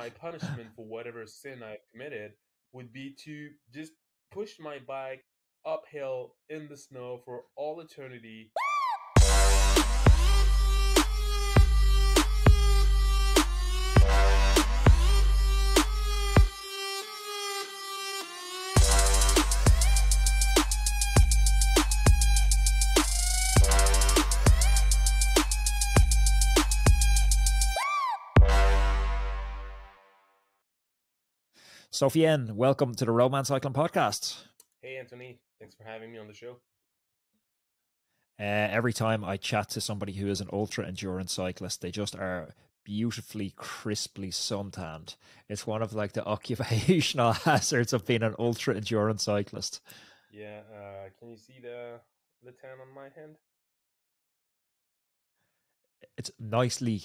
my punishment for whatever sin I've committed would be to just push my bike uphill in the snow for all eternity. Sofiane, welcome to the Roadman Cycling Podcast. Hey, Anthony. Thanks for having me on the show. Uh, every time I chat to somebody who is an ultra endurance cyclist, they just are beautifully, crisply suntanned. It's one of like the occupational hazards of being an ultra endurance cyclist. Yeah. Uh, can you see the the tan on my hand? It's nicely,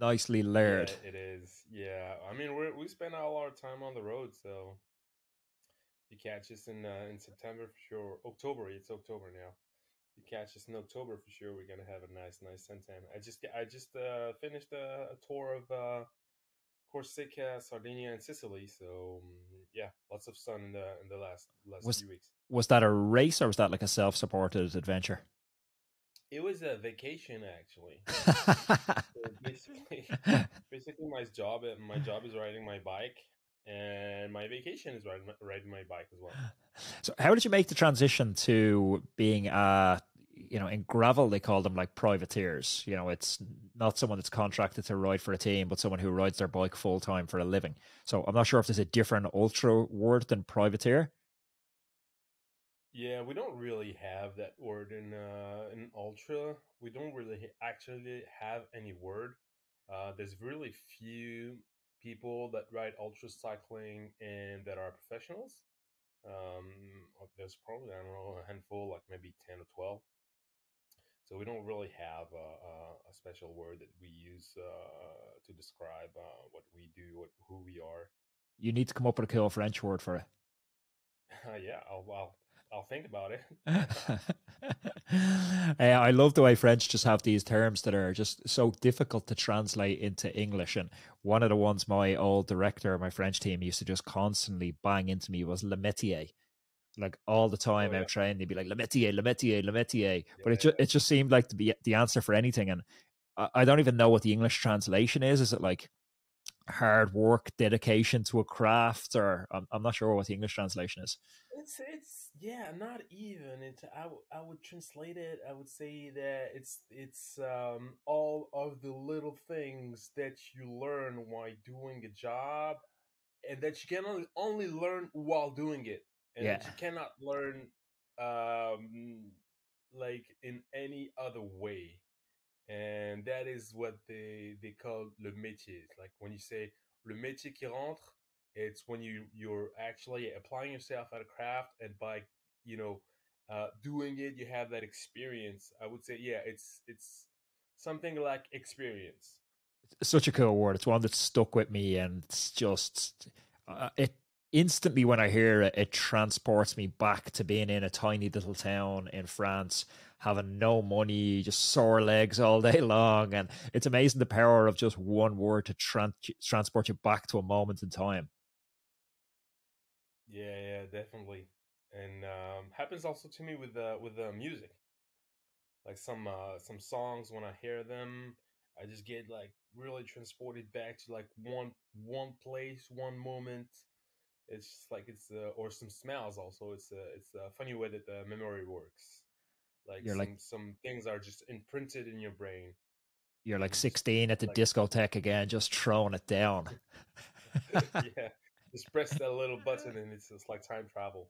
nicely layered. Yeah, it is. Yeah. I mean, we we spend all our time on the road, so you catch us in uh, in September for sure. October. It's October now. You catch us in October for sure. We're gonna have a nice, nice suntan. I just I just uh, finished a, a tour of uh, Corsica, Sardinia, and Sicily. So um, yeah, lots of sun in the in the last last Was- few weeks. Was that a race or was that like a self supported adventure? It was a vacation actually. So basically, basically my job my job is riding my bike, and my vacation is riding my, riding my bike as well. so, how did you make the transition to being uh you know, in gravel they call them like privateers. You know, it's not someone that's contracted to ride for a team, but someone who rides their bike full time for a living. So I'm not sure if there's a different ultra word than privateer. Yeah, we don't really have that word in uh, in ultra. We don't really actually have any word. Uh, there's really few people that ride ultra cycling and that are professionals. Um, uh, there's probably I don't know a handful, like maybe ten or twelve. So we don't really have a, a, a special word that we use uh, to describe uh, what we do, what who we are. You need to come up with a cool French word for it. yeah, I'll, I'll I'll think about it. Uh, I love the way French just have these terms that are just so difficult to translate into English. And one of the ones my old director my French team used to just constantly bang into me was le métier. Like all the time Oh, yeah. out training, they'd be like le métier, le métier, le métier. But it Yeah, just it just seemed like to be the answer for anything. And I, I don't even know what the English translation is. Is it like hard work, dedication to a craft, or I'm, I'm not sure what the English translation is. It's it's yeah, not even. It I w- I would translate it. I would say that it's it's um all of the little things that you learn while doing a job, and that you can only only learn while doing it, and that Yeah. you cannot learn um like in any other way. And that is what they they call le métier. It's Like when you say le métier qui rentre, it's when you you're actually applying yourself at a craft, and by you know uh, doing it, you have that experience. I would say, yeah, it's it's something like experience. such a cool word. It's one that stuck with me, and it's just uh, it instantly when I hear it, it transports me back to being in a tiny little town in France, having no money, just sore legs all day long, and it's amazing the power of just one word to tran- transport you back to a moment in time. Yeah, yeah, definitely. And um, happens also to me with uh, with uh, music. Like some uh, some songs when I hear them, I just get like really transported back to like one one place, one moment. It's like it's uh, or some smells also. It's a it's a funny way that the memory works. Like You're some like- some things are just imprinted in your brain. You're like Mm, 16 at the like- discotheque again, just throwing it down. yeah, just press that little button and it's just like time travel.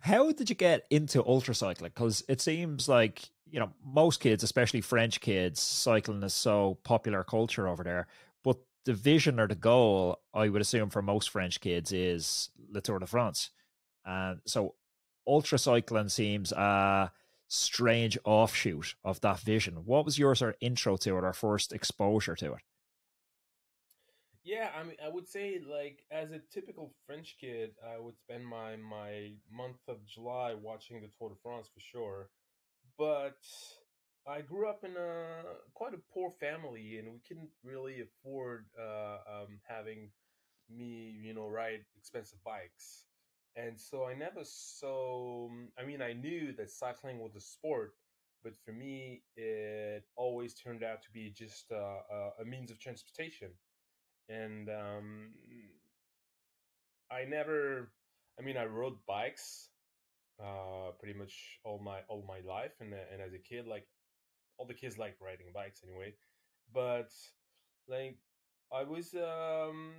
How did you get into ultra cycling? Because it seems like you know most kids, especially French kids, cycling is so popular culture over there. But the vision or the goal, I would assume, for most French kids is the Tour de France, and so ultra cycling seems a strange offshoot of that vision. What was your sort of intro to it, or first exposure to it? Yeah, I mean, I would say like as a typical French kid, I would spend my my month of July watching the Tour de France for sure. But I grew up in a quite a poor family, and we couldn't really afford uh, um, having having me, you know, ride expensive bikes. And so I never so I mean I knew that cycling was a sport, but for me it always turned out to be just a, a, a means of transportation. And um, I never I mean I rode bikes uh, pretty much all my all my life and and as a kid like all the kids like riding bikes anyway but like I was um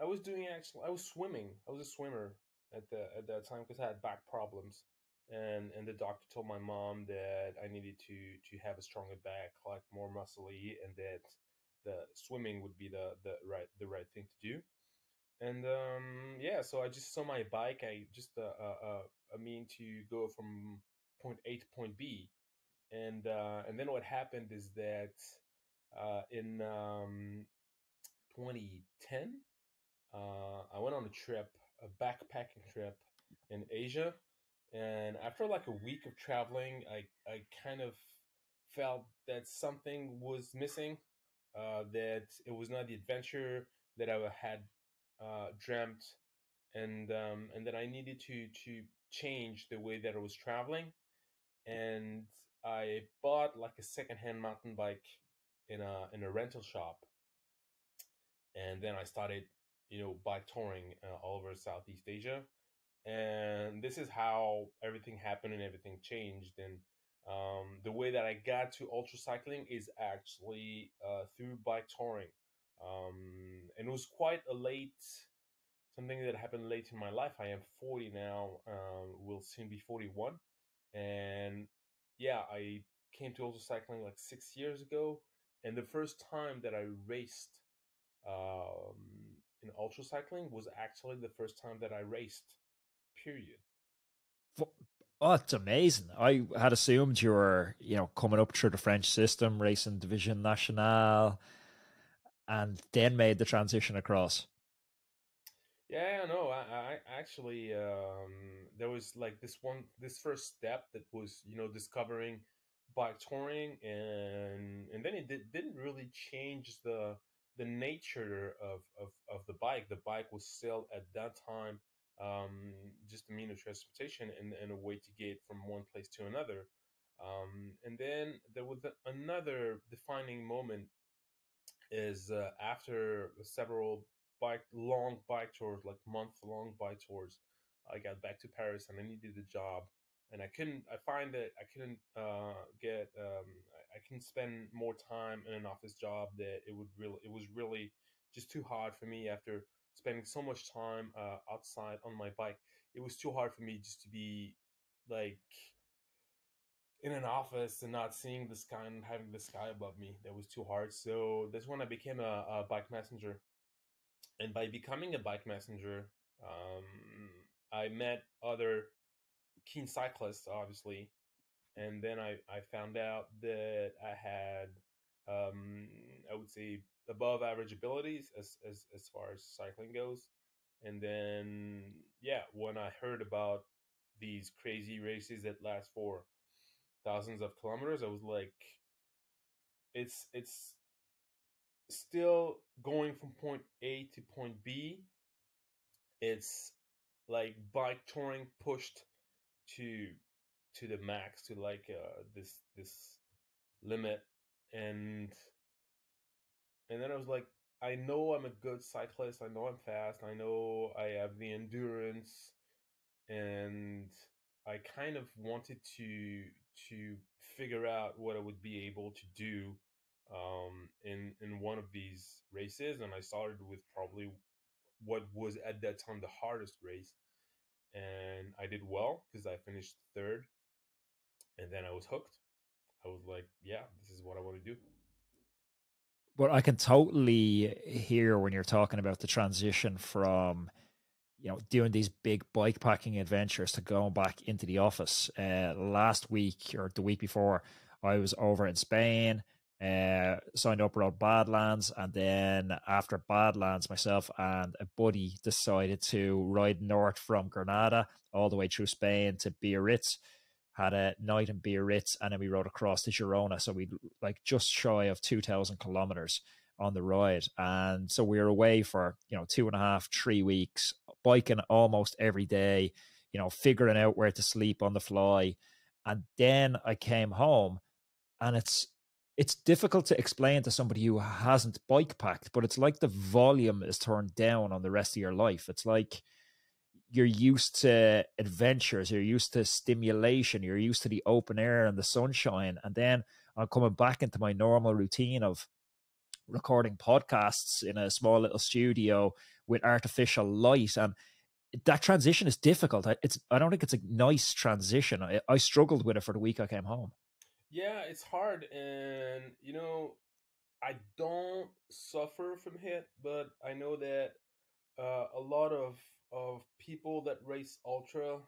I was doing actually I was swimming. I was a swimmer at the at that time because I had back problems, and and the doctor told my mom that I needed to to have a stronger back, like more muscly, and that the swimming would be the the right the right thing to do. And um yeah, so I just saw my bike. I just uh, uh, uh mean to go from point A to point B, and uh, and then what happened is that uh, in um, 2010, uh, I went on a trip, a backpacking trip in Asia. And after like a week of traveling, I, I kind of felt that something was missing, uh, that it was not the adventure that I had uh, dreamt, and um, and that I needed to to change the way that I was traveling. And I bought like a secondhand mountain bike in a in a rental shop and then I started, you know, bike touring uh, all over Southeast Asia, and this is how everything happened and everything changed. And um, the way that I got to ultra cycling is actually uh, through bike touring, um, and it was quite a late something that happened late in my life. I am 40 now, um, will soon be 41, and yeah, I came to ultra cycling like six years ago, and the first time that I raced um, in ultra cycling was actually the first time that I raced. Period. Oh, it's amazing. I had assumed you were, you know, coming up through the French system, racing Division Nationale, and then made the transition across. Yeah, no, I, I actually um, there was like this one, this first step that was, you know, discovering bike touring, and and then it did, didn't really change the the nature of, of, of the bike. The bike was still at that time um, just a mean of transportation and, and a way to get from one place to another. Um, and then there was another defining moment is uh, after several bike long bike tours, like month long bike tours. I got back to Paris and I needed a job, and I couldn't. I find that I couldn't uh, get um, I can spend more time in an office job that it would really it was really just too hard for me after spending so much time uh, outside on my bike. It was too hard for me just to be like in an office and not seeing the sky and having the sky above me. That was too hard. So that's when I became a, a bike messenger. And by becoming a bike messenger, um, I met other keen cyclists, obviously, and then I, I found out that I had um, I would say above average abilities as, as as far as cycling goes. And then yeah, when I heard about these crazy races that last for thousands of kilometers, I was like, it's it's still going from point A to point B. It's like bike touring pushed to to the max to like uh, this this limit. And and then I was like I know I'm a good cyclist. I know I'm fast. I know I have the endurance. And I kind of wanted to to figure out what I would be able to do um, in in one of these races. And I started with probably what was at that time the hardest race. And I did well because I finished third and then I was hooked. I was like, yeah, this is what I want to do. But I can totally hear when you're talking about the transition from, you know, doing these big bike packing adventures to going back into the office. Uh, last week or the week before, I was over in Spain, uh, signed up around Badlands, and then after Badlands, myself and a buddy decided to ride north from Granada all the way through Spain to Biarritz had a night in Biarritz, and then we rode across to Girona. So we like just shy of two thousand kilometers, on the ride. And so we were away for, you know, two and a half, three weeks, biking almost every day, you know, figuring out where to sleep on the fly. And then I came home and it's it's difficult to explain to somebody who hasn't bike packed, but it's like the volume is turned down on the rest of your life. It's like you're used to adventures, you're used to stimulation, you're used to the open air and the sunshine. And then I'm coming back into my normal routine of recording podcasts in a small little studio with artificial light. And that transition is difficult. It's I don't think it's a nice transition. I, I struggled with it for the week I came home. Yeah, it's hard, and you know, I don't suffer from it, but I know that uh, a lot of of people that race ultra,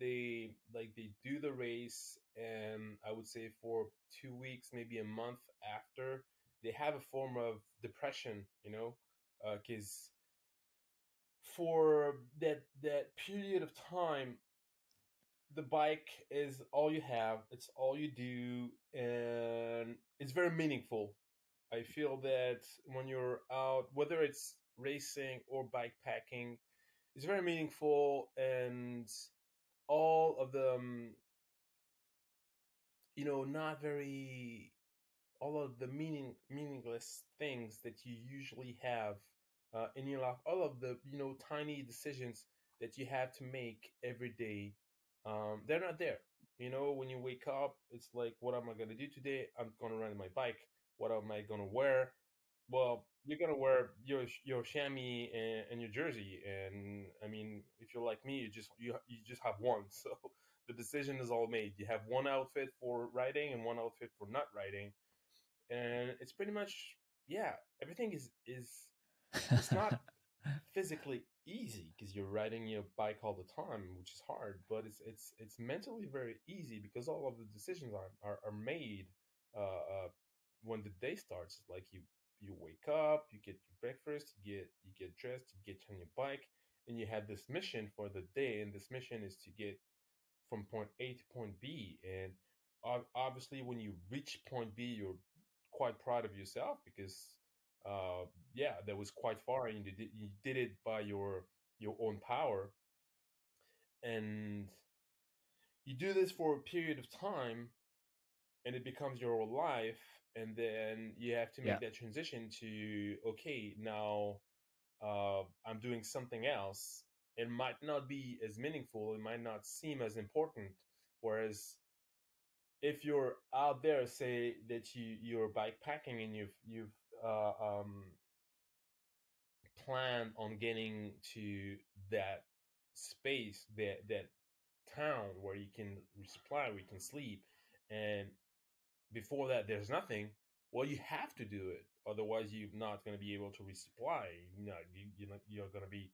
they like they do the race, and I would say for two weeks, maybe a month after, they have a form of depression. You know, because uh, for that that period of time the bike is all you have it's all you do and it's very meaningful i feel that when you're out whether it's racing or bike it's very meaningful and all of the um, you know not very all of the meaning meaningless things that you usually have uh, in your life all of the you know tiny decisions that you have to make every day um, they're not there. You know, when you wake up, it's like, what am I going to do today? I'm going to ride my bike. What am I going to wear? Well, you're going to wear your your chamois and, and, your jersey. And I mean, if you're like me, you just you you just have one. So the decision is all made. You have one outfit for riding and one outfit for not riding, and it's pretty much yeah. Everything is is it's not physically easy because you're riding your bike all the time, which is hard. But it's it's it's mentally very easy because all of the decisions are are, are made uh, uh, when the day starts. Like you you wake up, you get your breakfast, you get you get dressed, you get on your bike, and you have this mission for the day. And this mission is to get from point A to point B. And obviously, when you reach point B, you're quite proud of yourself because uh, yeah, that was quite far, and you did, you did it by your your own power, and you do this for a period of time, and it becomes your life, and then you have to make yeah. that transition to okay, now uh, I'm doing something else. It might not be as meaningful. It might not seem as important. Whereas if you're out there, say that you you're bike packing and you've you've uh, um, plan on getting to that space, that that town where you can resupply, where you can sleep, and before that, there's nothing. Well, you have to do it, otherwise, you're not going to be able to resupply. You know, you, you're not, you're going to be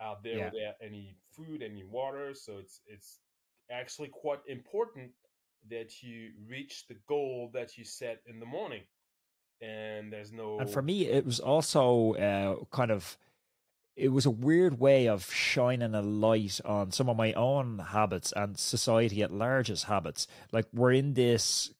out there yeah. without any food, any water. So it's it's actually quite important that you reach the goal that you set in the morning and there's no. And for me, it was also uh, kind of. It was a weird way of shining a light on some of my own habits and society at large's habits. Like we're in this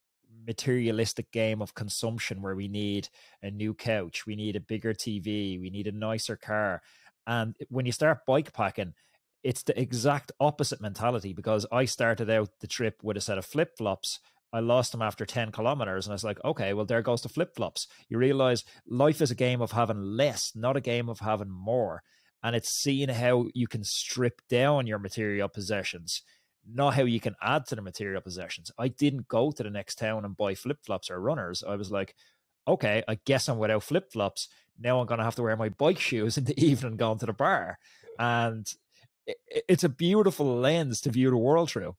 materialistic game of consumption where we need a new couch, we need a bigger TV, we need a nicer car. And when you start bike packing, it's the exact opposite mentality because I started out the trip with a set of flip flops I lost them after 10 kilometers. And I was like, okay, well, there goes the flip flops. You realize life is a game of having less, not a game of having more. And it's seeing how you can strip down your material possessions, not how you can add to the material possessions. I didn't go to the next town and buy flip flops or runners. I was like, okay, I guess I'm without flip flops. Now I'm going to have to wear my bike shoes in the evening going to the bar. And it's a beautiful lens to view the world through.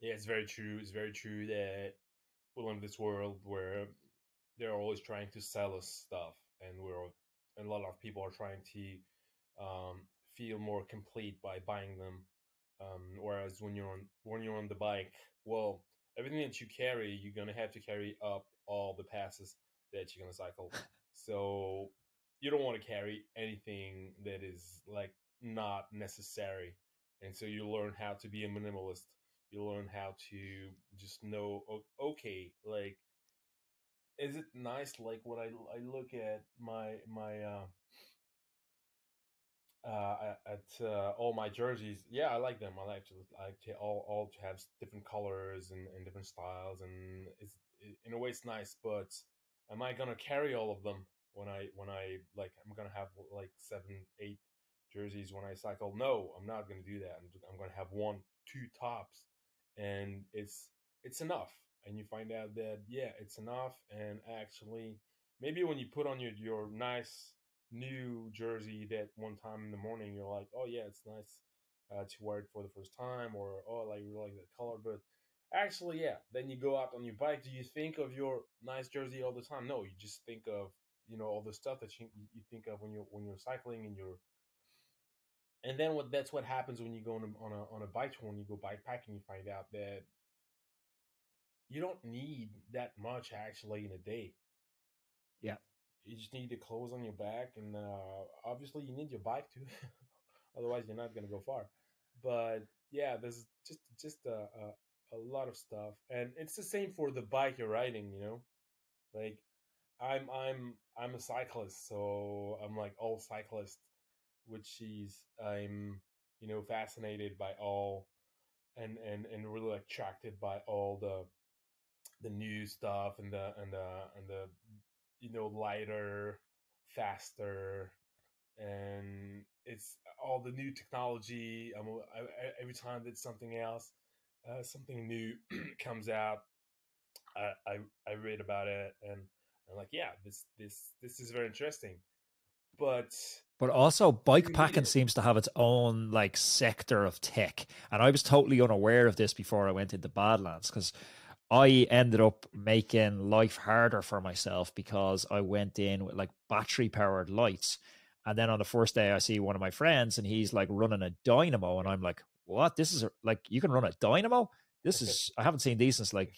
Yeah, it's very true. It's very true that we live in this world where they're always trying to sell us stuff, and we're and a lot of people are trying to um, feel more complete by buying them. Um, whereas when you're on when you're on the bike, well, everything that you carry, you're gonna have to carry up all the passes that you're gonna cycle. so you don't want to carry anything that is like not necessary, and so you learn how to be a minimalist you learn how to just know okay like is it nice? Like when I I look at my my uh, uh, at uh, all my jerseys. Yeah, I like them. I like to I like to all all to have different colors and, and different styles, and it's it, in a way it's nice. But am I gonna carry all of them when I when I like I'm gonna have like seven eight jerseys when I cycle? No, I'm not gonna do that. I'm, I'm gonna have one two tops, and it's it's enough. And you find out that yeah, it's enough. And actually, maybe when you put on your your nice new jersey that one time in the morning you're like, oh yeah, it's nice uh, to wear it for the first time, or oh, like you like that color. But actually, yeah, then you go out on your bike. Do you think of your nice jersey all the time? No, you just think of you know all the stuff that you, you think of when you're when you're cycling and you're and then what that's what happens when you go on a, on a on a bike tour when you go bike packing you find out that you don't need that much actually in a day you just need the clothes on your back, and uh, obviously you need your bike too. Otherwise, you're not going to go far. But yeah, there's just just a, a, a lot of stuff, and it's the same for the bike you're riding. You know, like I'm I'm I'm a cyclist, so I'm like all cyclist, which is I'm you know fascinated by all, and and and really attracted by all the the new stuff and the and the and the you know lighter faster and it's all the new technology I'm, I, every time that something else uh, something new comes out I, I, I read about it and I'm like yeah this this this is very interesting. But but also bike packing seems to have its own like sector of tech and i was totally unaware of this before i went into badlands because I ended up making life harder for myself because I went in with like battery powered lights. And then on the first day, I see one of my friends and he's like running a dynamo. And I'm like, what? This is a, like, you can run a dynamo? This is, I haven't seen these since like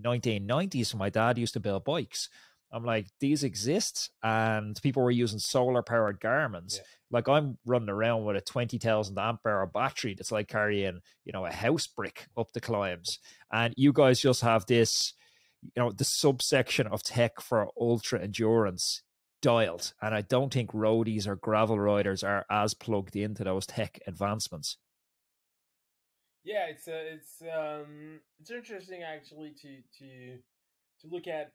1990s. So my dad used to build bikes. I'm like, these exist, and people were using solar powered Garmins. Yeah. Like I'm running around with a twenty thousand amp hour battery that's like carrying, you know, a house brick up the climbs, and you guys just have this, you know, the subsection of tech for ultra endurance dialed, and I don't think roadies or gravel riders are as plugged into those tech advancements. Yeah, it's uh, it's um it's interesting actually to to to look at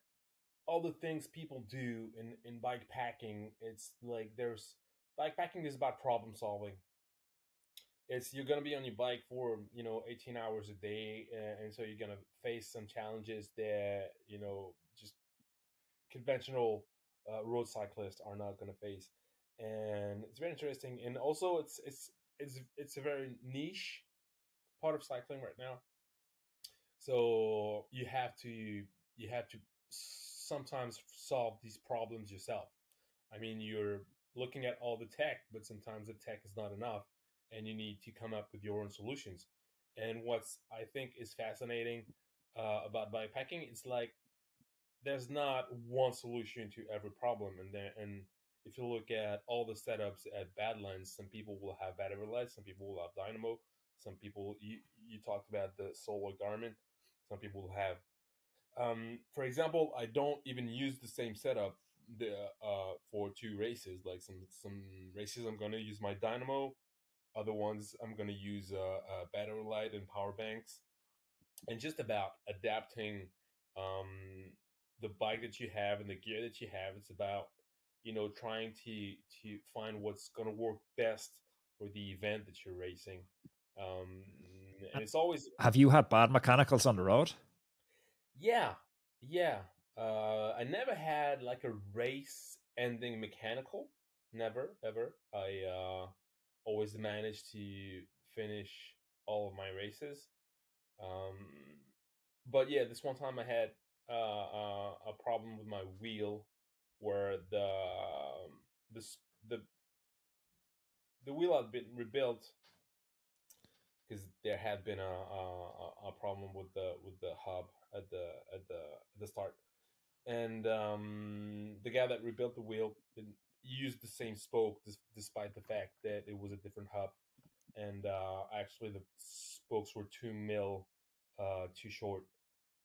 all the things people do in in bike packing it's like there's bike packing is about problem solving. It's you're gonna be on your bike for you know 18 hours a day and, and so you're gonna face some challenges that you know just conventional uh, road cyclists are not gonna face. And it's very interesting and also it's it's it's it's a very niche part of cycling right now. So you have to you have to sometimes solve these problems yourself. I mean, you're looking at all the tech, but sometimes the tech is not enough and you need to come up with your own solutions. And what's I think is fascinating uh, about bikepacking, it's like there's not one solution to every problem. And then, and if you look at all the setups at Badlands, some people will have battery lights, some people will have dynamo, some people you you talked about the solar Garmin, some people will have um, for example, I don't even use the same setup the, uh, for two races. Like some some races, I'm gonna use my dynamo. Other ones, I'm gonna use a, a battery light and power banks, and just about adapting um, the bike that you have and the gear that you have. It's about you know trying to to find what's gonna work best for the event that you're racing. Um, and it's always. Have you had bad mechanicals on the road? Yeah, yeah. Uh, I never had like a race ending mechanical. Never, ever. I uh, always managed to finish all of my races. Um, but yeah, this one time I had uh, uh, a problem with my wheel, where the um, the the the wheel had been rebuilt because there had been a, a, a problem with the with the hub at the at the at the start, and um, the guy that rebuilt the wheel used the same spoke despite the fact that it was a different hub, and uh, actually the spokes were two mil uh, too short,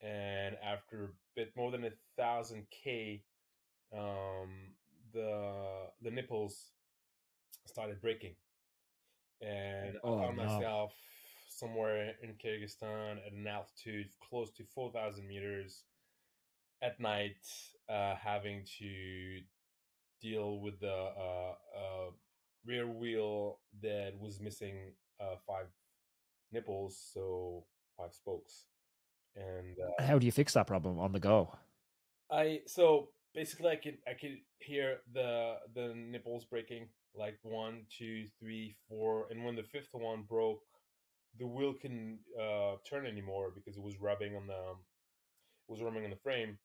and after a bit more than a thousand k, um, the the nipples started breaking, and Oh, I found no. myself somewhere in Kyrgyzstan at an altitude close to four thousand meters at night, uh, having to deal with the uh, uh, rear wheel that was missing uh, five nipples, so five spokes, and uh, How do you fix that problem on the go? I so basically I could I could hear the the nipples breaking like one, two, three, four, and when the fifth one broke, the wheel couldn't uh, turn anymore because it was rubbing on the it was rubbing on the frame.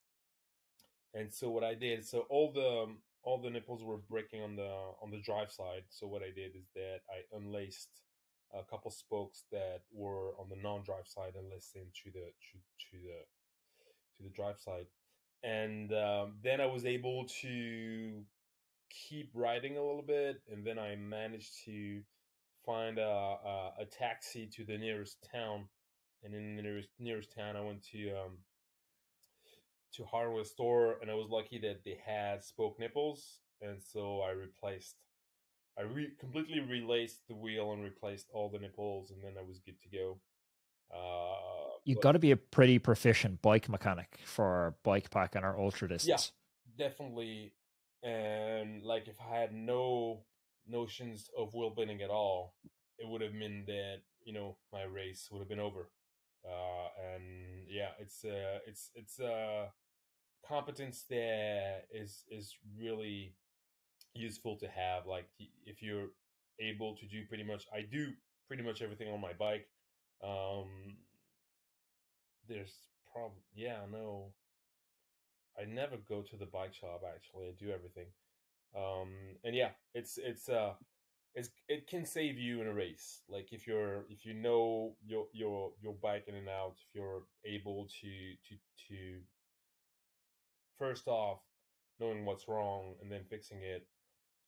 And so what I did, so all the all the nipples were breaking on the on the drive side. So what I did is that I unlaced a couple spokes that were on the non-drive side and laced to the to, to the to the drive side and um, then I was able to keep riding a little bit, and then I managed to find a, a, a taxi to the nearest town, and in the nearest nearest town, I went to um, to hardware store, and I was lucky that they had spoke nipples, and so I replaced. I re- completely relaced the wheel and replaced all the nipples, and then I was good to go. Uh, You've got to be a pretty proficient bike mechanic for bike pack and our ultra distance. Yeah, definitely and like if i had no notions of wheel bending at all it would have meant that you know my race would have been over uh and yeah it's uh it's it's a competence that is is really useful to have like if you're able to do pretty much i do pretty much everything on my bike um there's problem yeah no I never go to the bike shop actually. I do everything. Um and yeah, it's it's uh it's it can save you in a race. Like if you're if you know your your your bike in and out, if you're able to to to first off knowing what's wrong and then fixing it,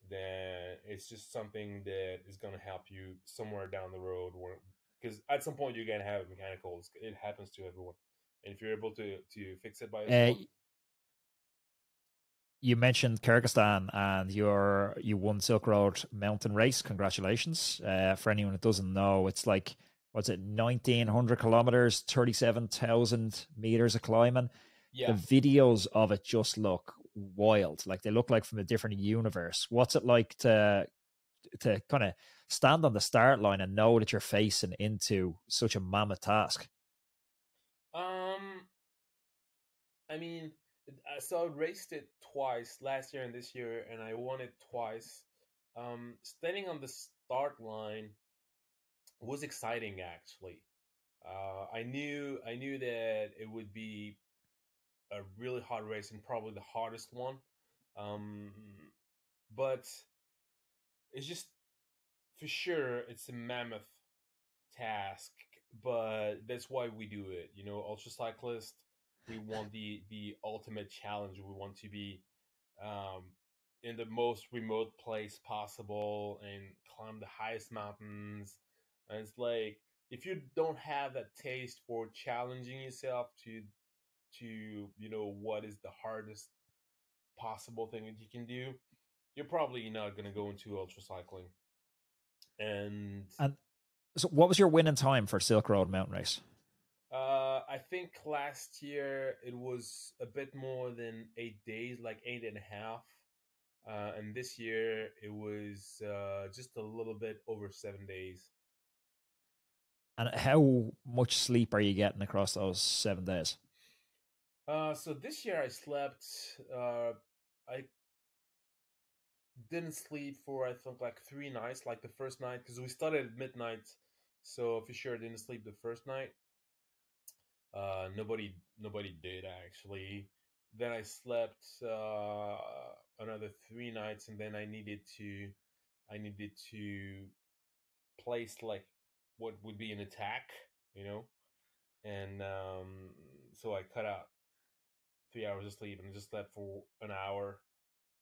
then it's just something that is going to help you somewhere down the road where because at some point you're going to have mechanicals. It happens to everyone. And if you're able to to fix it by Uh, yourself, you mentioned Kyrgyzstan and your you won Silk Road mountain race. Congratulations! Uh, for anyone that doesn't know, it's like what's it, nineteen hundred kilometers, thirty seven thousand meters of climbing. yeah. The videos of it just look wild. Like they look like from a different universe. What's it like to to kind of stand on the start line and know that you're facing into such a mammoth task? Um, I mean, so I raced it twice last year and this year, and I won it twice. Um, standing on the start line was exciting, actually. Uh, I knew I knew that it would be a really hard race and probably the hardest one. Um, but it's just for sure it's a mammoth task, but that's why we do it. You know, ultra cyclist, we want the the ultimate challenge. We want to be um, in the most remote place possible and climb the highest mountains. And it's like if you don't have that taste for challenging yourself to to you know what is the hardest possible thing that you can do, you're probably not going to go into ultra cycling. And And so, what was your winning time for Silk Road mountain race? I think last year it was a bit more than eight days, like eight and a half. Uh, and this year it was uh, just a little bit over seven days. And how much sleep are you getting across those seven days? Uh, so this year I slept. Uh, I didn't sleep for I think like three nights. Like the first night because we started at midnight, so for sure I didn't sleep the first night. Uh, nobody nobody did actually. Then I slept uh, another three nights, and then I needed to I needed to place like what would be an attack, you know, and um, so I cut out three hours of sleep and just slept for an hour.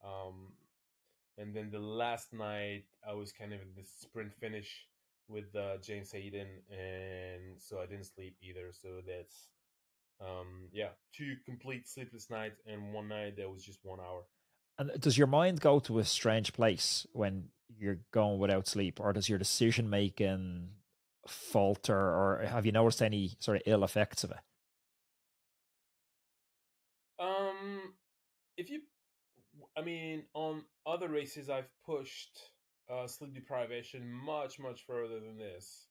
Um, and then the last night I was kind of in the sprint finish with uh, James Hayden, and so I didn't sleep either. So that's um, yeah, two complete sleepless nights, and one night that was just one hour. And does your mind go to a strange place when you're going without sleep, or does your decision making falter, or have you noticed any sort of ill effects of it? Um, if you, I mean, on other races, I've pushed uh, sleep deprivation much, much further than this,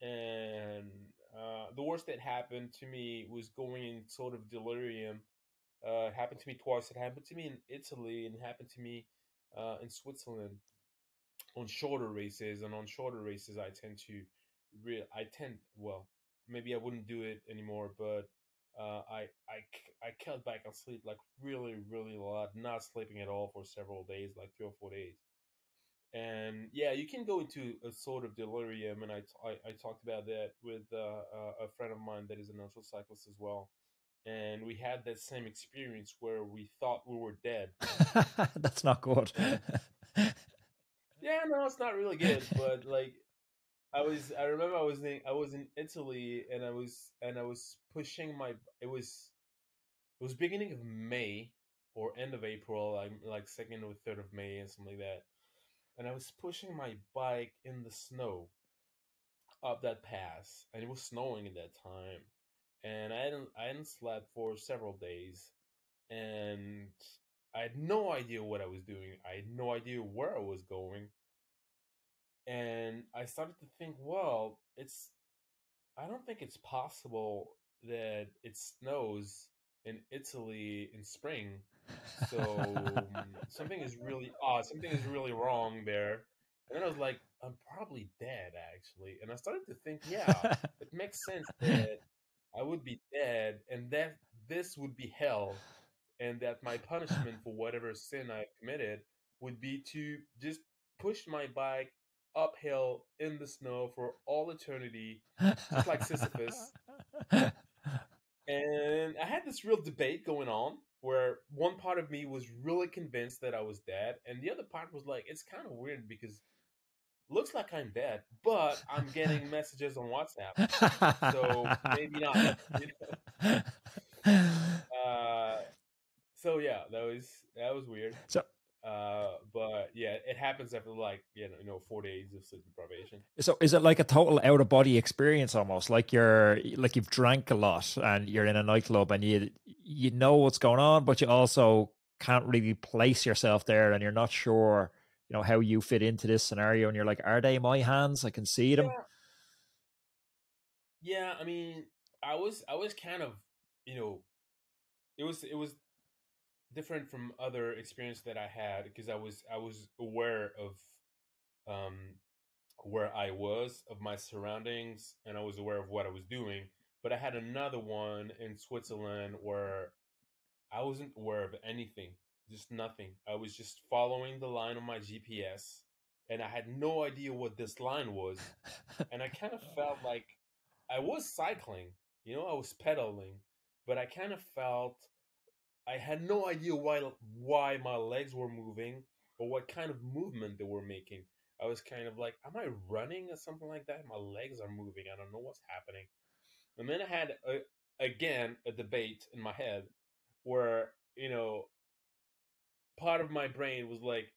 and uh, the worst that happened to me was going in sort of delirium. Uh, it happened to me twice. It happened to me in Italy, and it happened to me uh, in Switzerland on shorter races. And on shorter races, I tend to, re- I tend well, maybe I wouldn't do it anymore, but uh, I I I cut back on sleep like really really a lot, not sleeping at all for several days, like three or four days. And yeah, you can go into a sort of delirium, and I, I, I talked about that with uh, uh, a friend of mine that is a natural cyclist as well. And we had that same experience where we thought we were dead. That's not good. yeah, no, it's not really good, but like I was I remember I was in I was in Italy and I was and I was pushing my it was it was beginning of May or end of April, like like second or third of May and something like that. And I was pushing my bike in the snow up that pass, and it was snowing at that time. And I hadn't I hadn't slept for several days, and I had no idea what I was doing. I had no idea where I was going and I started to think, well, it's I don't think it's possible that it snows in Italy in spring. So something is really odd. Something is really wrong there. And then I was like, I'm probably dead actually. And I started to think, yeah, it makes sense that I would be dead and that this would be hell and that my punishment for whatever sin I've committed would be to just push my bike uphill in the snow for all eternity, just like Sisyphus. And I had this real debate going on where one part of me was really convinced that I was dead, and the other part was like, it's kind of weird because looks like I'm dead, but I'm getting messages on WhatsApp, so maybe not. You know? uh, so yeah, that was that was weird. So uh, but yeah, it happens after like you know, you know four days of sleep deprivation. So is it like a total out of body experience almost? Like you're like you've drank a lot and you're in a nightclub and you you know what's going on, but you also can't really place yourself there and you're not sure, you know, how you fit into this scenario and you're like, are they my hands? I can see them. Yeah, yeah I mean, I was I was kind of, you know, it was it was different from other experience that I had because I was I was aware of um, where I was, of my surroundings, and I was aware of what I was doing. But I had another one in Switzerland where I wasn't aware of anything, just nothing. I was just following the line on my GPS, and I had no idea what this line was. and I kind of felt like I was cycling, you know, I was pedaling, but I kind of felt I had no idea why why my legs were moving or what kind of movement they were making. I was kind of like, am I running or something like that? My legs are moving. I don't know what's happening. And then I had a, again a debate in my head where you know part of my brain was like,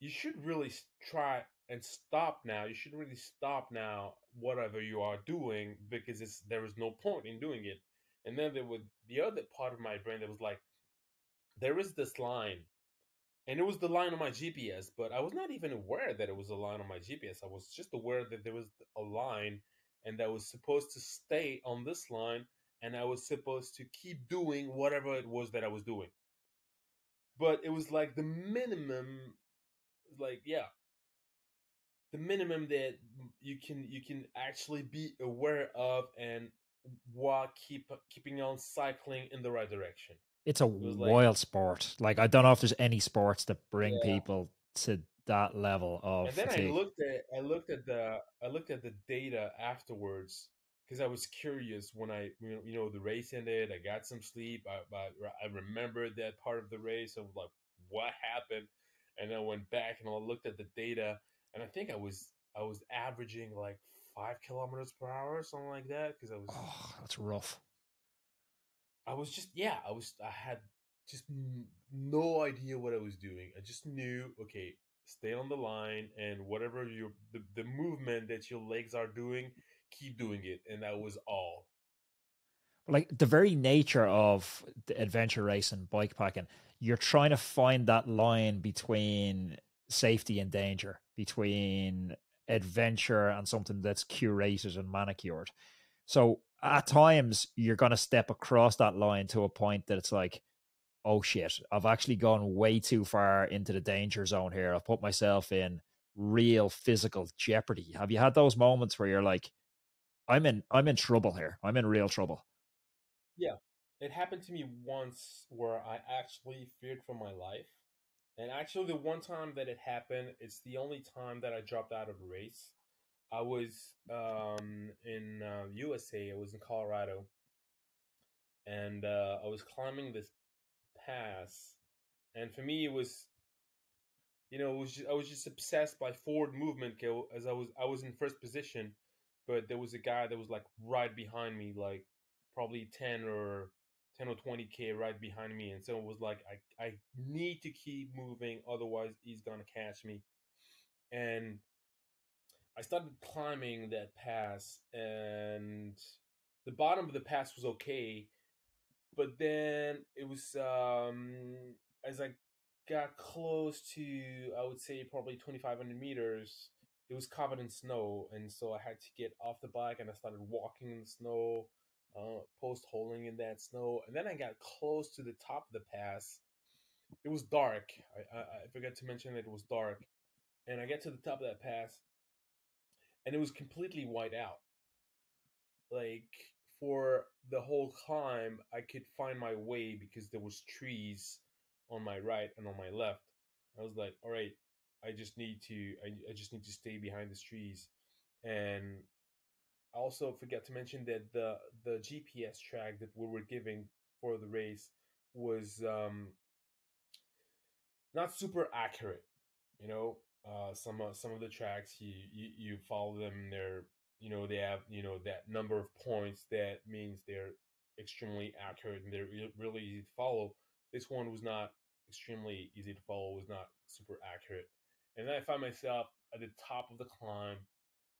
you should really try and stop now. You should really stop now, whatever you are doing, because it's there is no point in doing it. And then there was the other part of my brain that was like, there is this line and it was the line on my GPS, but I was not even aware that it was a line on my GPS. I was just aware that there was a line and that was supposed to stay on this line and I was supposed to keep doing whatever it was that I was doing. But it was like the minimum like yeah. The minimum that you can you can actually be aware of and while keep keeping on cycling in the right direction it's a wild like, sport. Like I don't know if there's any sports that bring yeah. people to that level of. And then fatigue. I looked at I looked at the I looked at the data afterwards because I was curious when I you know the race ended. I got some sleep. I I, I remembered that part of the race of like what happened, and I went back and I looked at the data, and I think I was I was averaging like five kilometers per hour, or something like that, because I was. Oh, that's rough I was just yeah, I was I had just no idea what I was doing. I just knew okay, stay on the line and whatever your the, the movement that your legs are doing, keep doing it, and that was all. Like the very nature of the adventure racing bike packing, you're trying to find that line between safety and danger, between adventure and something that's curated and manicured. So at times you're going to step across that line to a point that it's like, oh shit, I've actually gone way too far into the danger zone here. I've put myself in real physical jeopardy. Have you had those moments where you're like, I'm in I'm in trouble here. I'm in real trouble. Yeah. It happened to me once where I actually feared for my life. And actually the one time that it happened, it's the only time that I dropped out of a race. I was um, in uh, USA. I was in Colorado, and uh, I was climbing this pass. And for me, it was, you know, it was just, I was just obsessed by forward movement. As I was, I was in first position, but there was a guy that was like right behind me, like probably ten or 10 or 20k right behind me and so it was like I, I need to keep moving otherwise he's gonna catch me and I started climbing that pass, and the bottom of the pass was okay, but then it was um, as I got close to, I would say probably 2,500 meters, it was covered in snow, and so I had to get off the bike and I started walking in the snow, uh, post holing in that snow, and then I got close to the top of the pass. It was dark. I, I, I forgot to mention that it was dark, and I get to the top of that pass, and it was completely white out. Like for the whole climb, I could find my way because there was trees on my right and on my left. I was like, all right, I just need to, I, I just need to stay behind the trees. And I also forgot to mention that the the GPS track that we were giving for the race was um, not super accurate. You know, uh, some of some of the tracks you, you you follow them they're you know they have you know that number of points that means they're extremely accurate and they're really easy to follow. This one was not extremely easy to follow was not super accurate. And then i find myself at the top of the climb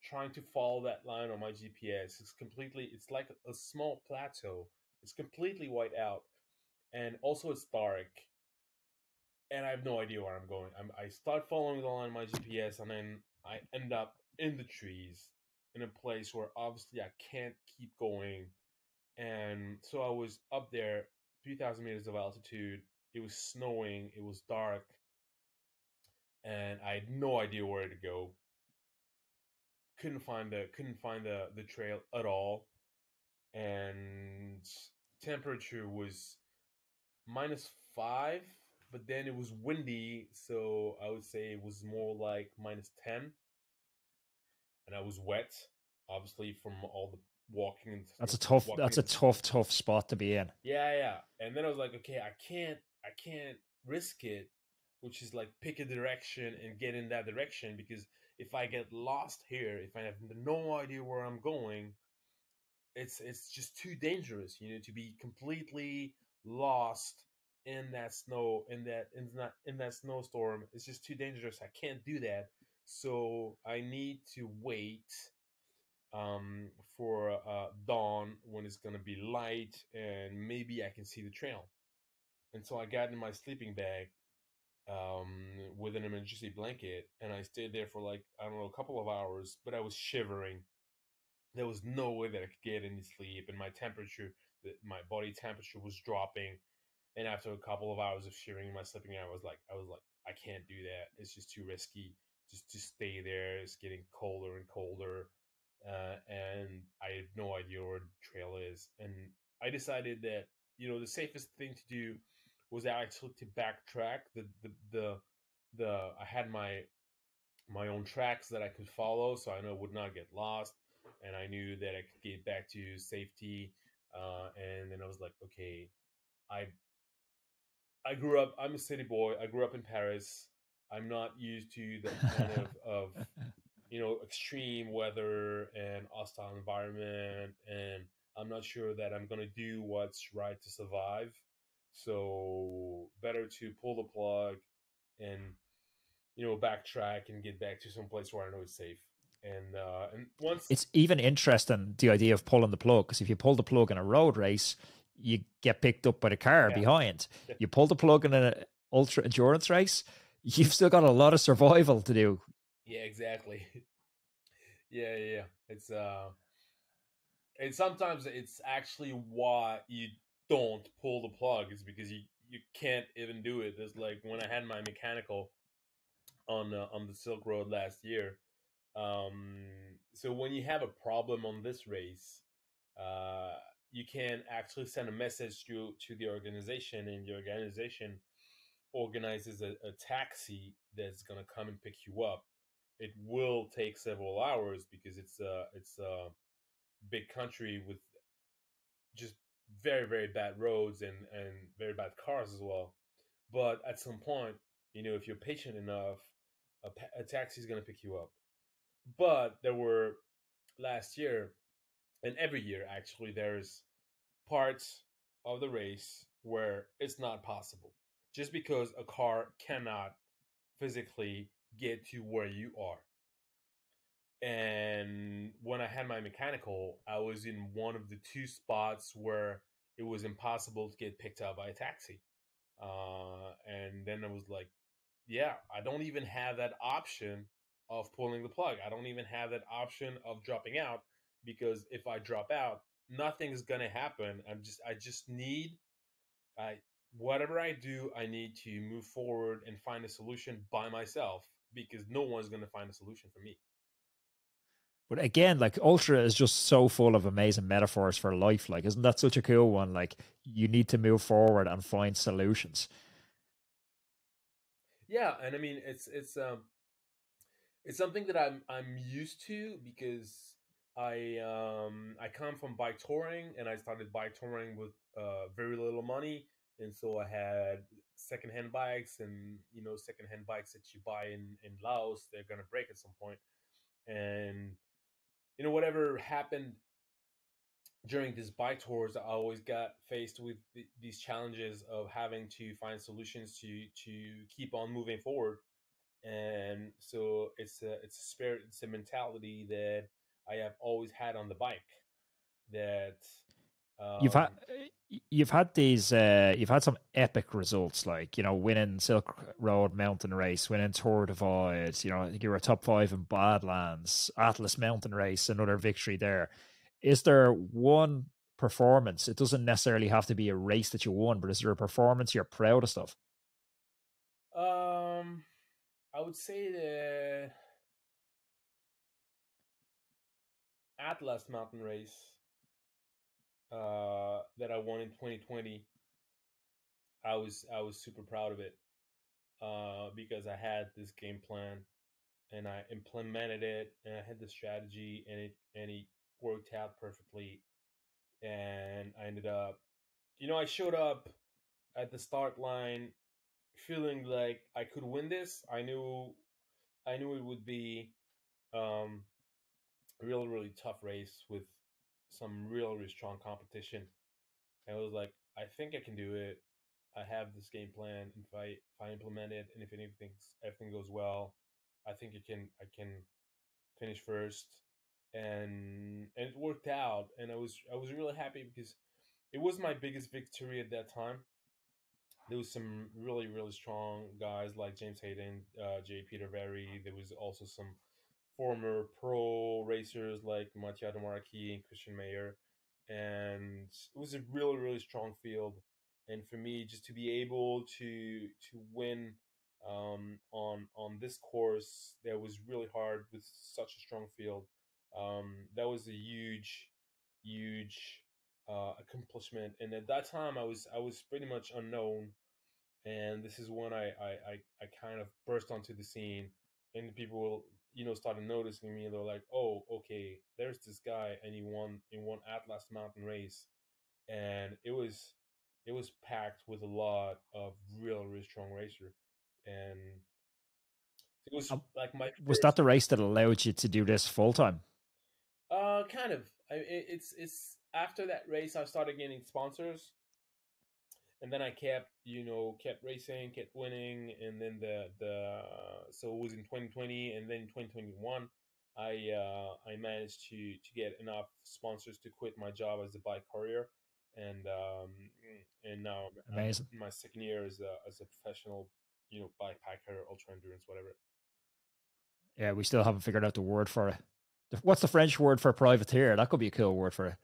trying to follow that line on my gps it's completely it's like a small plateau. It's completely white out and also it's dark and I have no idea where I'm going. I'm, I start following the line on my GPS, and then I end up in the trees in a place where obviously I can't keep going. And so I was up there, 3,000 meters of altitude. It was snowing. It was dark, and I had no idea where to go. Couldn't find the couldn't find the the trail at all, and temperature was minus five but then it was windy, so I would say it was more like minus 10. And I was wet, obviously, from all the walking. That's a tough. That's a tough, tough spot to be in. Yeah, yeah. And then I was like, okay, I can't, I can't risk it, which is like pick a direction and get in that direction because if I get lost here, if I have no idea where I'm going, it's it's just too dangerous. You know, to be completely lost in that snow in that in that in that snowstorm it's just too dangerous i can't do that so i need to wait um, for uh, dawn when it's gonna be light and maybe i can see the trail and so i got in my sleeping bag um, with an emergency blanket and i stayed there for like i don't know a couple of hours but i was shivering there was no way that i could get any sleep and my temperature my body temperature was dropping and after a couple of hours of shivering in my sleeping I was like, I was like, I can't do that. It's just too risky. Just to stay there. It's getting colder and colder, uh, and I had no idea where the trail is. And I decided that you know the safest thing to do was actually to backtrack. The the the the I had my my own tracks that I could follow, so I know would not get lost, and I knew that I could get back to safety. Uh, and then I was like, okay, I I grew up. I'm a city boy. I grew up in Paris. I'm not used to the kind of, of you know extreme weather and hostile environment and I'm not sure that I'm gonna do what's right to survive. So better to pull the plug and you know backtrack and get back to some place where I know it's safe. And uh, and once it's even interesting the idea of pulling the plug because if you pull the plug in a road race, you get picked up by the car yeah. behind. You pull the plug in an ultra endurance race, you've still got a lot of survival to do. Yeah, exactly. yeah, yeah, it's uh, and sometimes it's actually why you don't pull the plug is because you you can't even do it. It's like when I had my mechanical on uh, on the Silk Road last year. Um, so when you have a problem on this race, uh, you can actually send a message to to the organization, and the organization organizes a, a taxi that's gonna come and pick you up. It will take several hours because it's a it's a big country with just very very bad roads and and very bad cars as well. But at some point, you know, if you're patient enough, a, a taxi is gonna pick you up. But there were last year and every year actually there's parts of the race where it's not possible just because a car cannot physically get to where you are. And when i had my mechanical i was in one of the two spots where it was impossible to get picked up by a taxi. Uh, and then i was like yeah i don't even have that option of pulling the plug. I don't even have that option of dropping out because if I drop out, nothing's gonna happen. I'm just I just need I whatever I do, I need to move forward and find a solution by myself because no one's gonna find a solution for me. But again, like Ultra is just so full of amazing metaphors for life. Like, isn't that such a cool one? Like, you need to move forward and find solutions. Yeah, and I mean, it's it's um, it's something that I'm I'm used to because I um I come from bike touring and I started bike touring with uh, very little money and so I had secondhand bikes and you know secondhand bikes that you buy in in Laos they're gonna break at some point and you know whatever happened during these bike tours I always got faced with th- these challenges of having to find solutions to to keep on moving forward and so it's a it's a spirit it's a mentality that I have always had on the bike. That um, you've had um, you've had these uh, you've had some epic results like you know winning Silk Road Mountain Race, winning Tour Divide. You know I think you were top five in Badlands, Atlas Mountain Race, another victory there. Is there one performance? It doesn't necessarily have to be a race that you won, but is there a performance you're proudest of? Um, I would say the Atlas mountain race uh, that I won in 2020, I was I was super proud of it uh, because I had this game plan and I implemented it and I had the strategy and it and it worked out perfectly and I ended up you know I showed up at the start line feeling like I could win this. I knew I knew it would be um, really really tough race with some real really strong competition. And it was like, I think I can do it. I have this game plan. If I if I implement it, and if anything everything goes well, I think I can I can finish first. And and it worked out, and I was I was really happy because it was my biggest victory at that time. There was some really really strong guys like James Hayden, uh, Jay Petervary. There was also some former pro racers like Mattia de Marchi and Christian Meier. And it was a really, really strong field. And for me, just to be able to to win um, on on this course that was really hard with such a strong field, um, that was a huge, huge uh, accomplishment. And at that time, I was I was pretty much unknown, and this is when I I, I, I kind of burst onto the scene, and people you know started noticing me they're like oh okay there's this guy and he won in one atlas mountain race and it was it was packed with a lot of real really strong racer and it was um, like my first, was that the race that allowed you to do this full time? Uh kind of. I, it, it's it's after that race, I started getting sponsors, and then I kept, you know, kept racing, kept winning, and then the the so it was in 2020, and then 2021, I uh, I managed to to get enough sponsors to quit my job as a bike courier, and um, and now amazing. My second year as a as a professional, you know, bike packer, ultra endurance, whatever. Yeah, we still haven't figured out the word for it. What's the French word for privateer? That could be a cool word for it.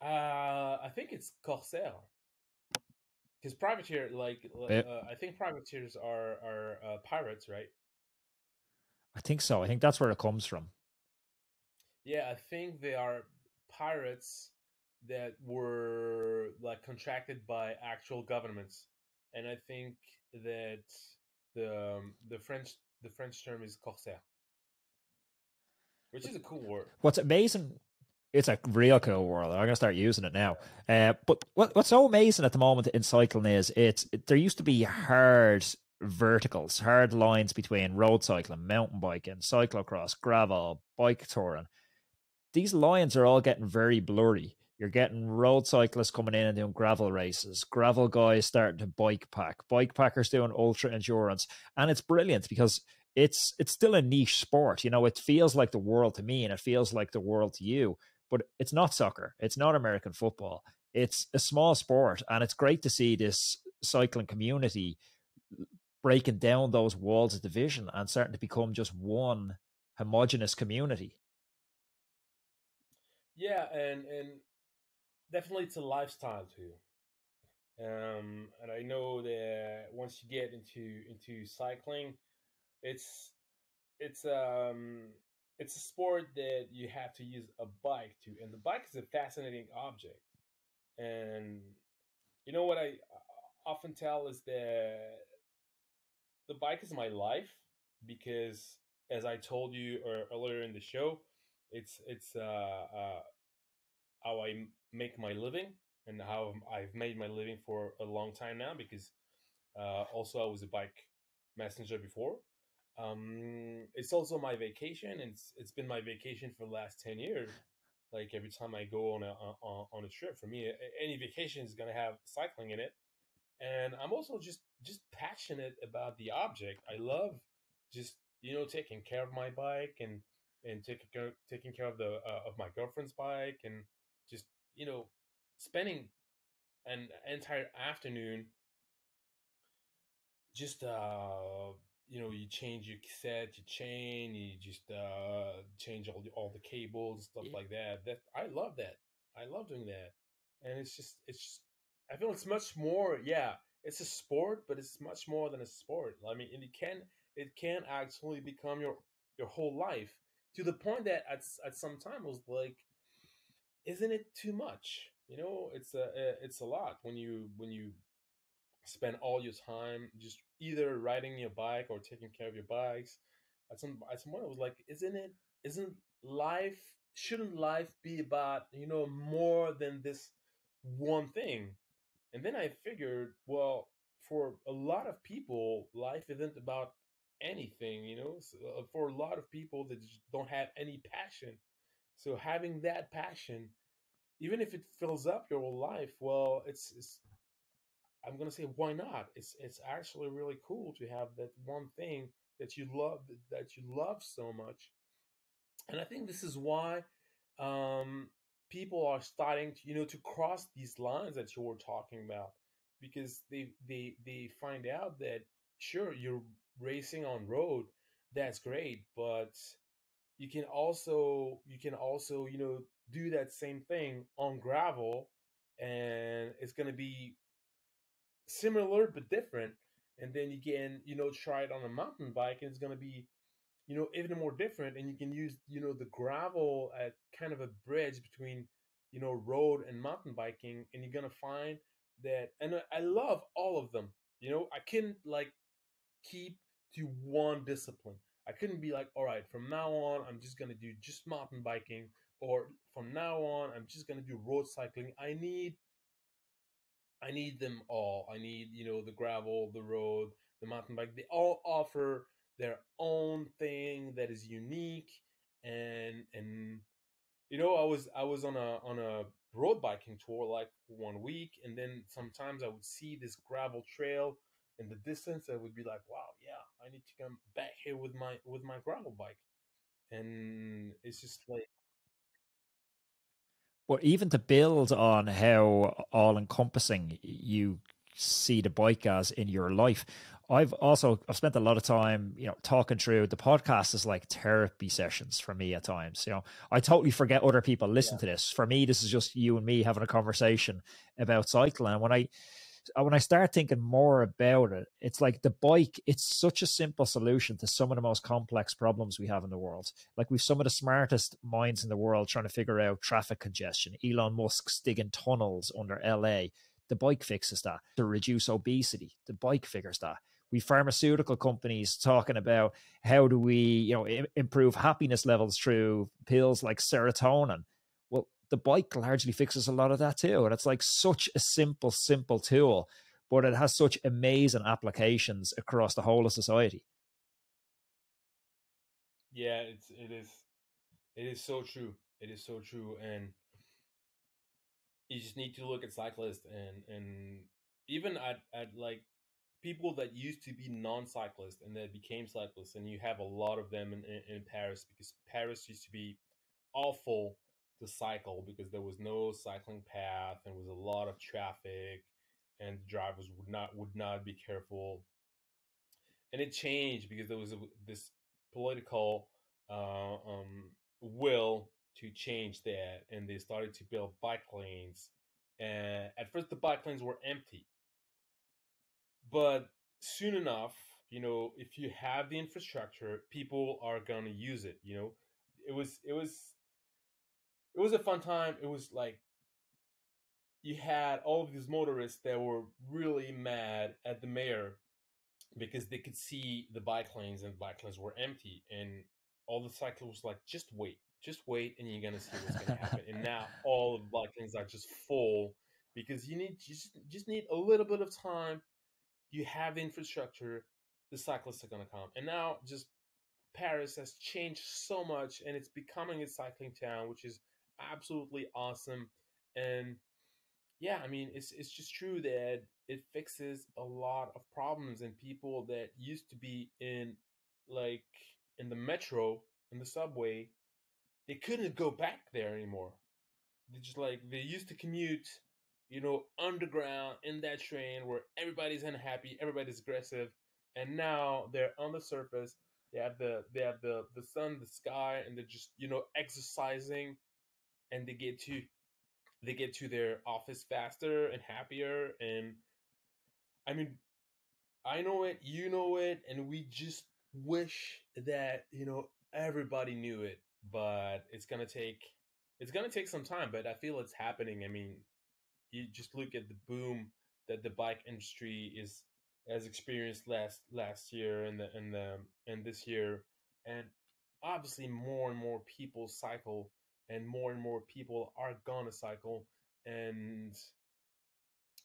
Uh, I think it's corsaire. Because privateer, like uh, I think privateers are are uh, pirates, right? I think so. I think that's where it comes from. Yeah, I think they are pirates that were like contracted by actual governments, and I think that the um, the French the French term is corsair, which is a cool word. What's amazing it's a real cool world. I'm gonna start using it now. Uh, but what, what's so amazing at the moment in cycling is it's it, there used to be hard verticals, hard lines between road cycling, mountain biking, cyclocross, gravel, bike touring. These lines are all getting very blurry. You're getting road cyclists coming in and doing gravel races, gravel guys starting to bike pack, bike packers doing ultra endurance, and it's brilliant because it's it's still a niche sport. You know, it feels like the world to me, and it feels like the world to you but it's not soccer. It's not American football. It's a small sport, and it's great to see this cycling community breaking down those walls of division and starting to become just one homogenous community. Yeah, and and definitely it's a lifestyle too. Um, and I know that once you get into into cycling, it's it's um it's a sport that you have to use a bike to, and the bike is a fascinating object. And you know what I often tell is that the bike is my life because, as I told you earlier in the show, it's it's uh, uh, how I make my living and how I've made my living for a long time now. Because uh, also I was a bike messenger before, um, it's also my vacation, it's it's been my vacation for the last ten years. Like every time I go on a on, on a trip, for me, any vacation is gonna have cycling in it, and I'm also just just passionate about the object. I love just you know taking care of my bike and and taking care taking care of the uh, of my girlfriend's bike and just you know spending an entire afternoon just uh you know you change your cassette your chain you just uh change all the all the cables and stuff yeah. like that that i love that. I love doing that. And it's just it's just, i feel it's much more yeah it's a sport but it's much more than a sport. I mean it can it can actually become your your whole life to the point that at, at some time I was like isn't it too much? You know it's a it's a lot when you when you spend all your time just either riding your bike or taking care of your bikes. At some at some point, I was like, isn't it? Isn't life? Shouldn't life be about you know more than this one thing? And then I figured, well, for a lot of people, life isn't about anything. You know, so uh, for a lot of people that don't have any passion, so having that passion, even if it fills up your whole life, well, it's, it's I'm gonna say why not? It's it's actually really cool to have that one thing that you love that you love so much, and I think this is why um, people are starting to you know to cross these lines that you were talking about because they they they find out that sure you're racing on road that's great but you can also you can also you know do that same thing on gravel and it's going to be similar but different and then you can you know try it on a mountain bike and it's going to be you know even more different and you can use you know the gravel at kind of a bridge between you know road and mountain biking and you're going to find that and i love all of them you know? I couldn't like keep to one discipline. I couldn't be like all right from now on i'm just going to do just mountain biking or from now on i'm just going to do road cycling. I need I need them all. I need, you know, the gravel, the road, the mountain bike. They all offer their own thing that is unique and and you know, I was I was on a on a road biking tour like one week, and then sometimes I would see this gravel trail in the distance. I would be like, wow, yeah, I need to come back here with my with my gravel bike, and it's just like but even to build on how all encompassing you see the bike as in your life, I've also I've spent a lot of time, you know, talking through the podcast is like therapy sessions for me at times. You know, I totally forget other people listen yeah. to this. For me, this is just you and me having a conversation about cycling. And when I Uh, when I start thinking more about it, it's like the bike, it's such a simple solution to some of the most complex problems we have in the world. Like we've some of the smartest minds in the world trying to figure out traffic congestion. Elon Musk's digging tunnels under LA. The bike fixes that. To reduce obesity, the bike figures that. We pharmaceutical companies talking about how do we, you know, improve happiness levels through pills like serotonin the bike largely fixes a lot of that too. And it's like such a simple, simple tool, but it has such amazing applications across the whole of society. Yeah, it's it is it is so true. It is so true. And you just need to look at cyclists and and even at, at like people that used to be non-cyclists and that became cyclists and you have a lot of them in, in, in paris because paris used to be awful to cycle because there was no cycling path and was a lot of traffic and drivers would not would not be careful. And it changed because there was a, this political uh, um, will to change that and they started to build bike lanes. And at first the bike lanes were empty. But soon enough you know if you have the infrastructure people are going to use it you know? It was it was it was a fun time. It was like you had all of these motorists that were really mad at the mayor because they could see the bike lanes and bike lanes were empty and all the cyclists were like just wait just wait and you're gonna see what's gonna happen and now all of the bike lanes are just full because you need just just need a little bit of time you have infrastructure the cyclists are gonna come and now just paris has changed so much and it's becoming a cycling town which is absolutely awesome. And yeah, I mean, it's it's just true that it fixes a lot of problems and people that used to be in like in the metro in the subway, they couldn't go back there anymore. They just like they used to commute, you know, underground in that train where everybody's unhappy, everybody's aggressive, and now they're on the surface. They have the they have the the sun, the sky, and they're just you know exercising and they get to they get to their office faster and happier and i mean i know it you know it and we just wish that you know everybody knew it but it's gonna take it's gonna take some time but i feel it's happening. I mean you just look at the boom that the bike industry is has experienced last last year and the and the and this year and obviously more and more people cycle and more and more people are gonna cycle and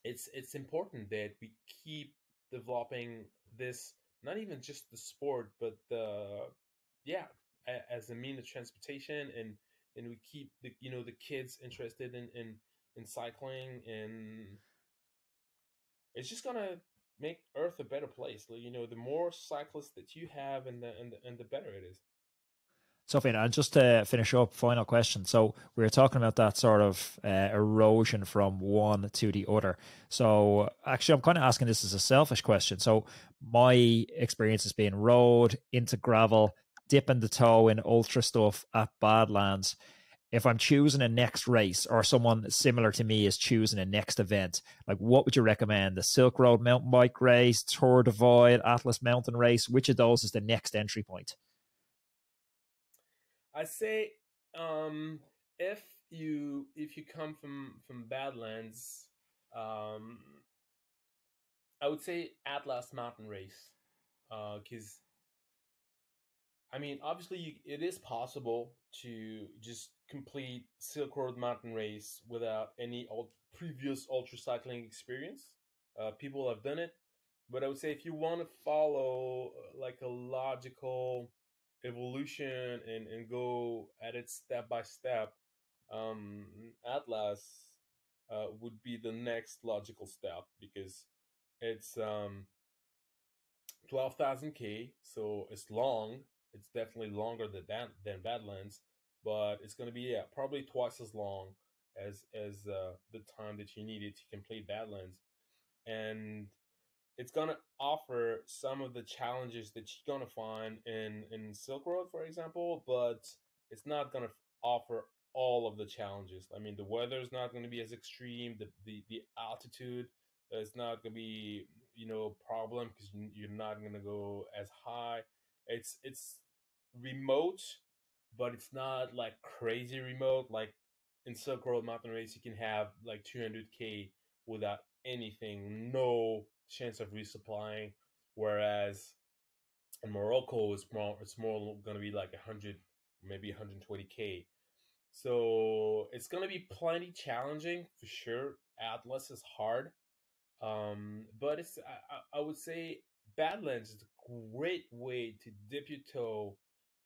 it's it's important that we keep developing this not even just the sport but the yeah a, as a mean of transportation and and we keep the you know the kids interested in in in cycling and it's just gonna make earth a better place. You know the more cyclists that you have and the and the, and the better it is Sophie, and just to finish up, final question. So we were talking about that sort of uh, erosion from one to the other. So actually, I'm kind of asking this as a selfish question. So my experience has been road into gravel, dipping the toe in ultra stuff at Badlands. If I'm choosing a next race or someone similar to me is choosing a next event, like what would you recommend? The Silk Road mountain bike race, Tour Divide, Atlas mountain race? Which of those is the next entry point? I say um, if you if you come from from Badlands, um, I would say Atlas Mountain Race, because uh, I mean obviously you, it is possible to just complete Silk Road Mountain Race without any old, previous ultra cycling experience. Uh, people have done it, but I would say if you want to follow uh, like a logical evolution and, and go at it step by step, um, Atlas uh, would be the next logical step because it's um, 12,000 K, so it's long. It's definitely longer than that, than Badlands, but it's going to be yeah, probably twice as long as as uh, the time that you needed to complete Badlands, and it's going to offer some of the challenges that you're going to find in in Silk Road, for example, but it's not going to offer all of the challenges. I mean, the weather is not going to be as extreme. The the, the altitude is not going to be you know a problem because you're not going to go as high. It's it's remote, but it's not like crazy remote. Like in Silk Road Mountain Race, you can have like 200k without anything, no chance of resupplying. Whereas in Morocco, it's more it's more going to be like 100, maybe 120k. So it's going to be plenty challenging for sure. Atlas is hard, um, but it's I, I would say Badlands is a great way to dip your toe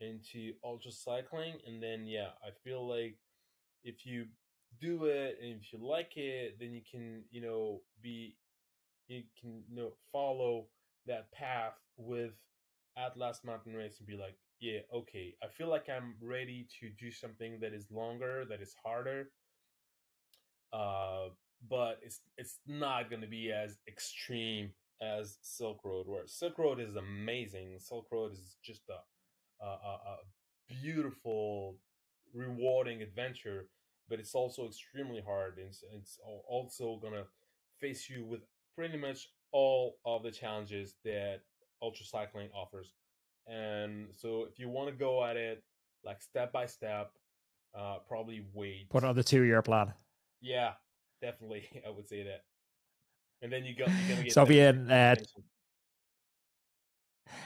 into ultra cycling, and then yeah, I feel like if you do it and if you like it, then you can you know be you can you know follow that path with Atlas Mountain Race and be like, yeah, okay, I feel like I'm ready to do something that is longer, that is harder. Uh, but it's it's not going to be as extreme as Silk Road, where Silk Road is amazing. Silk Road is just a, a, a beautiful, rewarding adventure, but it's also extremely hard. And it's, it's also going to face you with pretty much all of the challenges that ultra cycling offers. And so if you want to go at it like step by step, uh, probably wait. Put on the two year plan. Yeah, definitely. I would say that. And then you go. You're gonna get Sofiane, uh,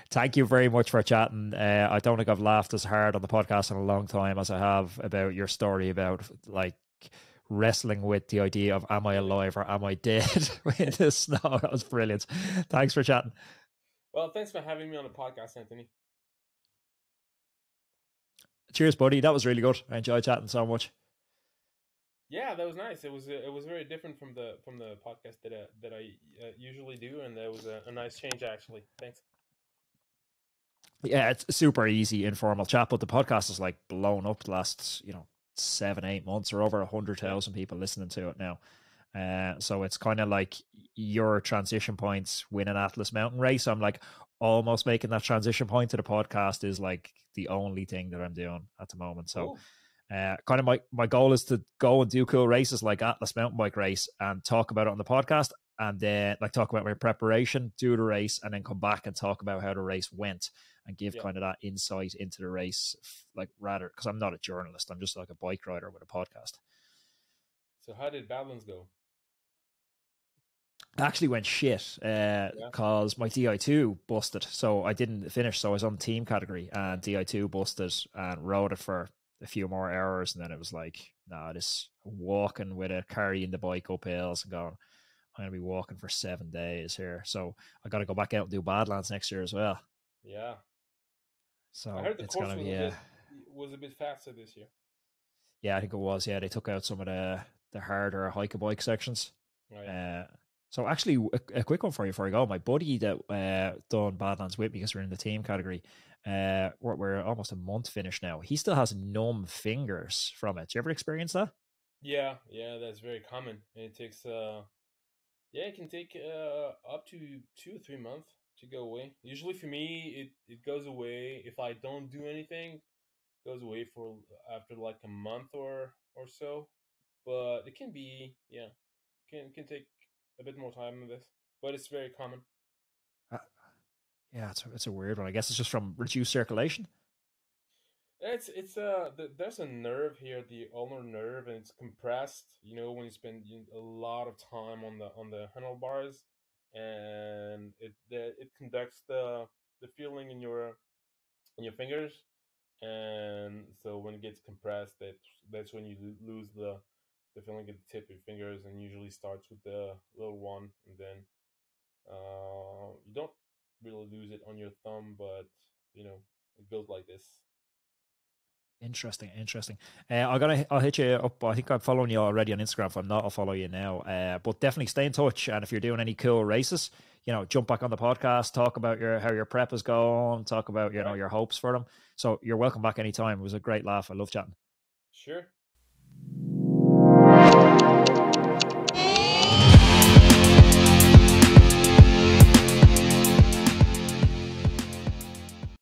thank you very much for chatting. Uh, I don't think I've laughed as hard on the podcast in a long time as I have about your story about like wrestling with the idea of am I alive or am I dead in the snow. That was brilliant. Thanks for chatting. Well, thanks for having me on the podcast, Anthony. Cheers, buddy. That was really good. I enjoyed chatting so much. Yeah, that was nice. It was it was very different from the from the podcast that uh, that I uh, usually do, and that was a, a nice change actually. Thanks. Yeah, it's super easy, informal chat, but the podcast is like blown up the last you know seven, eight months, or over a hundred thousand people listening to it now. Uh, so it's kind of like your transition points win an Atlas Mountain race. I'm like almost making that transition point to the podcast is like the only thing that I'm doing at the moment. So, uh, kind of my my goal is to go and do cool races like Atlas Mountain Bike Race and talk about it on the podcast, and then like talk about my preparation, do the race, and then come back and talk about how the race went and give yeah. kind of that insight into the race, like rather because I'm not a journalist, I'm just like a bike rider with a podcast. So how did Badlands go? actually went shit because uh, yeah. my Di2 busted, so I didn't finish. So I was on team category, and Di2 busted and rode it for a few more hours, and then it was like, nah, this walking with it, carrying the bike up hills, and going. I'm gonna be walking for seven days here, so I got to go back out and do Badlands next year as well. Yeah. So I heard the it's course was be a bit, was a bit faster this year. Yeah, I think it was. Yeah, they took out some of the the harder hike a bike sections. Oh, yeah. uh, so actually, a, a, quick one for you before I go. My buddy that uh, done Badlands with me because we're in the team category. Uh, we're, we're, almost a month finished now. He still has numb fingers from it. Do you ever experience that? Yeah, yeah, that's very common. it takes, uh, yeah, it can take uh, up to two or three months to go away. Usually for me, it, it goes away if I don't do anything. goes away for after like a month or or so, but it can be yeah, can can take a bit more time than this, but it's very common. Uh, yeah, it's a, it's a weird one. I guess it's just from reduced circulation. It's it's uh the, there's a nerve here, the ulnar nerve, and it's compressed. You know when you spend a lot of time on the on the handlebars, and it it conducts the the feeling in your in your fingers, and so when it gets compressed, that that's when you lose the the feeling at the tip of your fingers and usually starts with the little one and then uh, you don't really lose it on your thumb but you know it goes like this Interesting, interesting. Uh, I'm gonna, I'll hit you up. I think I'm following you already on Instagram. If I'm not, I'll follow you now. Uh, but definitely stay in touch. And if you're doing any cool races, you know, jump back on the podcast, talk about your how your prep is going, talk about you know your hopes for them. So you're welcome back anytime. It was a great laugh. I love chatting. Sure.